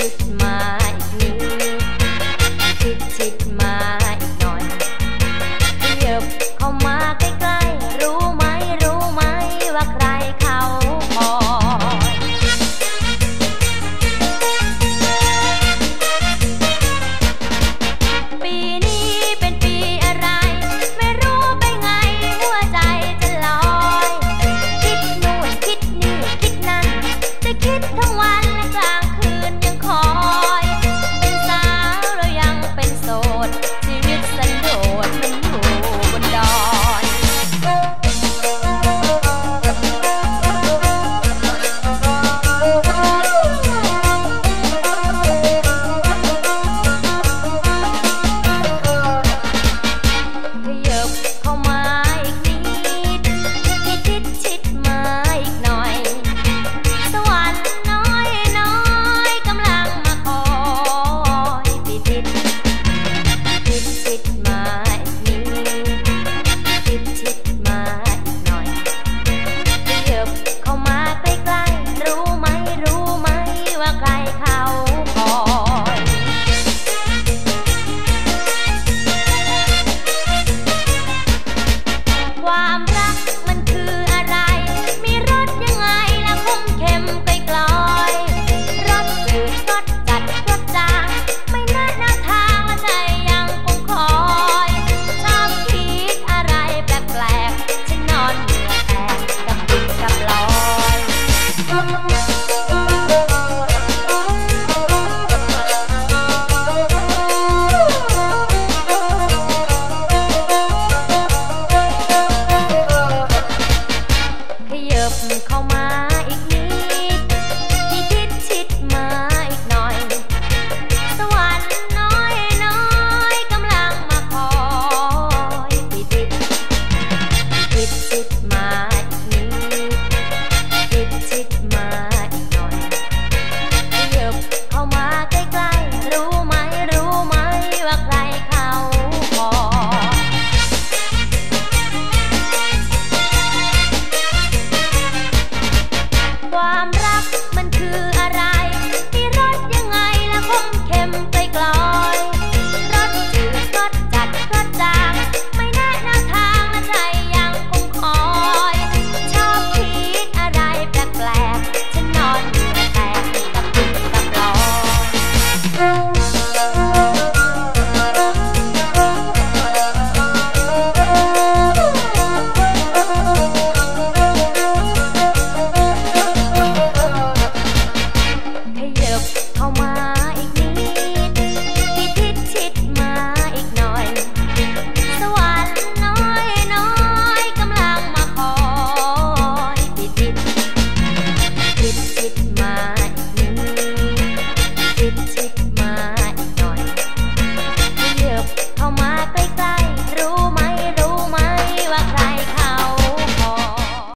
it.